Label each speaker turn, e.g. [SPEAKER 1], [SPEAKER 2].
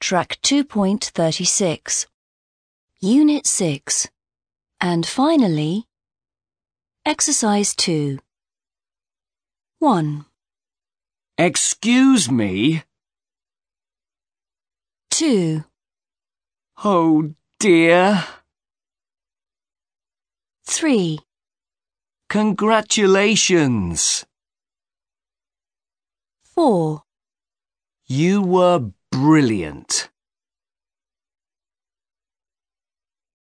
[SPEAKER 1] Track 2.36. Unit 6. And finally, Exercise 2. 1,
[SPEAKER 2] Excuse me?
[SPEAKER 1] 2,
[SPEAKER 2] Oh dear.
[SPEAKER 1] 3,
[SPEAKER 2] Congratulations.
[SPEAKER 1] 4.
[SPEAKER 2] You were brilliant.